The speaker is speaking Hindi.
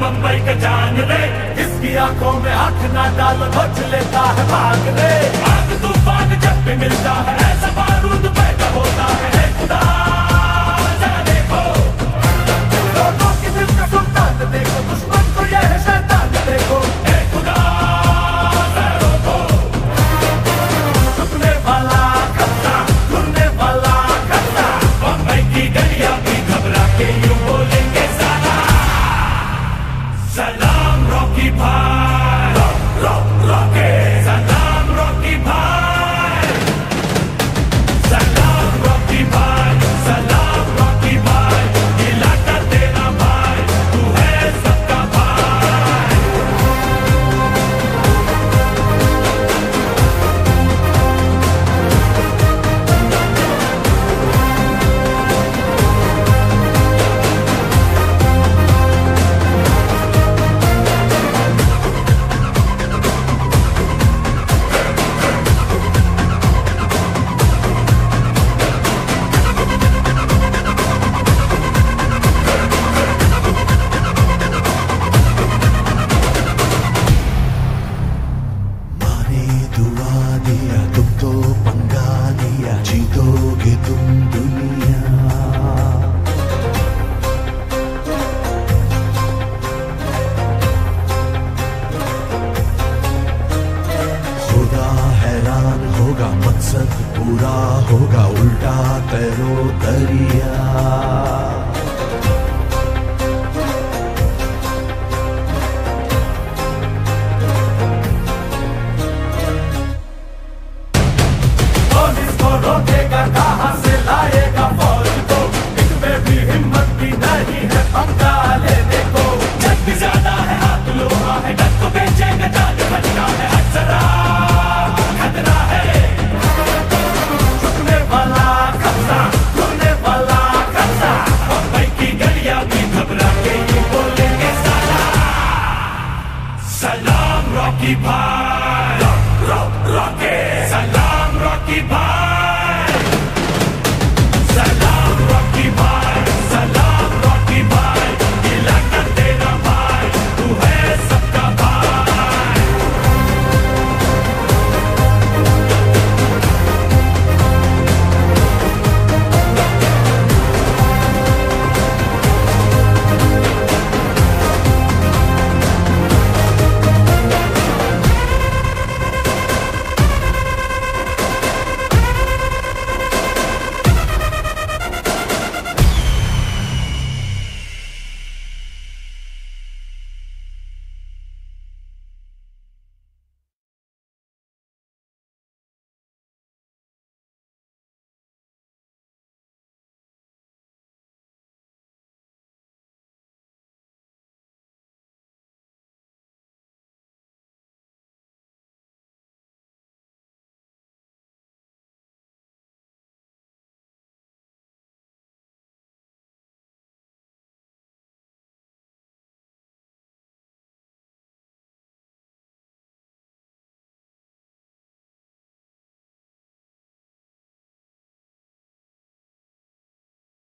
बम्बई का जान रे इसकी आँखों में आँख ना डाल बच लेता है, भाग रे आग तूफ़ान जब भी मिलता है, ऐसा बारूद पैदा होता है। रोको। रुकने वाला ढूँढने वाला की घबरा के Salam. पूरा होगा उल्टा करो दरिया। के यूँ